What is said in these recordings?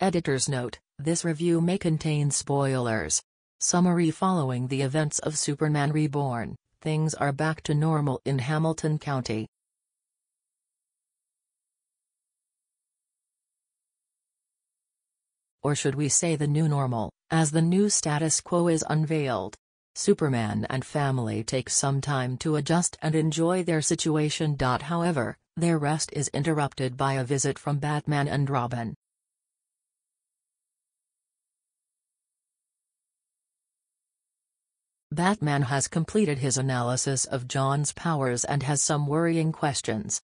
Editor's note, this review may contain spoilers. Summary Following the events of Superman Reborn, things are back to normal in Hamilton County. Or should we say the new normal, as the new status quo is unveiled. Superman and family take some time to adjust and enjoy their situation. However, their rest is interrupted by a visit from Batman and Robin. Batman has completed his analysis of Jon's powers and has some worrying questions.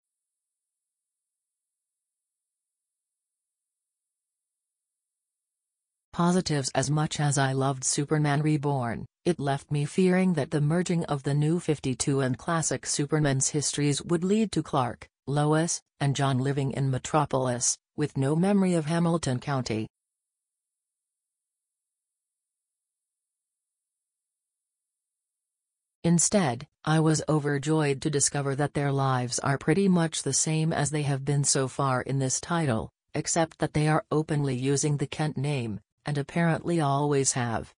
Positives As much as I loved Superman Reborn, it left me fearing that the merging of the new 52 and classic Supermen's histories would lead to Clark, Lois, and John living in Metropolis, with no memory of Hamilton County. Instead, I was overjoyed to discover that their lives are pretty much the same as they have been so far in this title, except that they are openly using the Kent name, and apparently always have.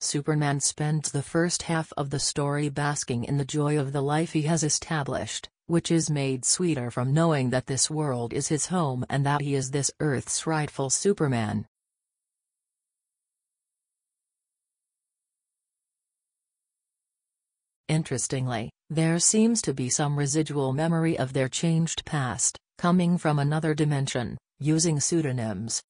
Superman spends the first half of the story basking in the joy of the life he has established, which is made sweeter from knowing that this world is his home and that he is this Earth's rightful Superman. Interestingly, there seems to be some residual memory of their changed past, coming from another dimension, using pseudonyms.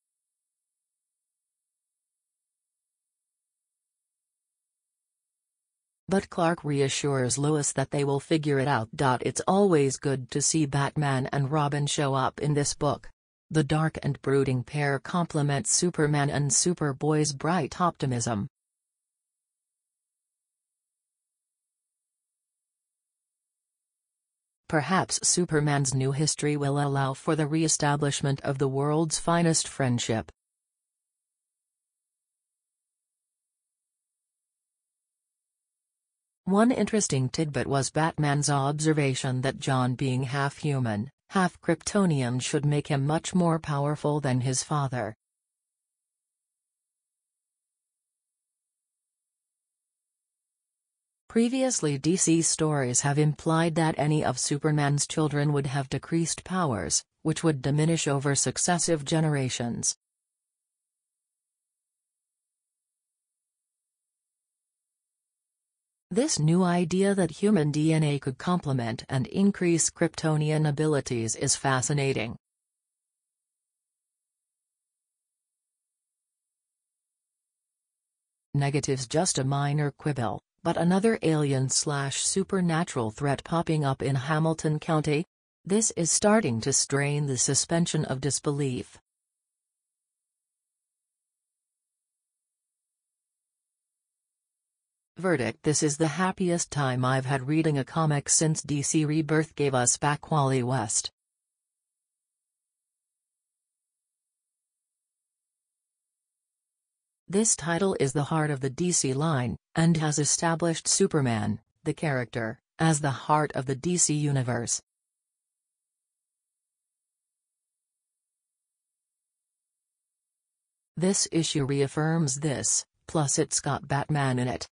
But Clark reassures Lois that they will figure it out. It's always good to see Batman and Robin show up in this book. The dark and brooding pair complement Superman and Superboy's bright optimism. Perhaps Superman's new history will allow for the re-establishment of the world's finest friendship. One interesting tidbit was Batman's observation that Jon being half human, half Kryptonian should make him much more powerful than his father. Previously DC stories have implied that any of Superman's children would have decreased powers, which would diminish over successive generations. This new idea that human DNA could complement and increase Kryptonian abilities is fascinating. Negatives Just a minor quibble. But another alien-slash-supernatural threat popping up in Hamilton County? This is starting to strain the suspension of disbelief. Verdict This is the happiest time I've had reading a comic since DC Rebirth gave us back Wally West. This title is the heart of the DC line, and has established Superman, the character, as the heart of the DC universe. This issue reaffirms this, plus it's got Batman in it.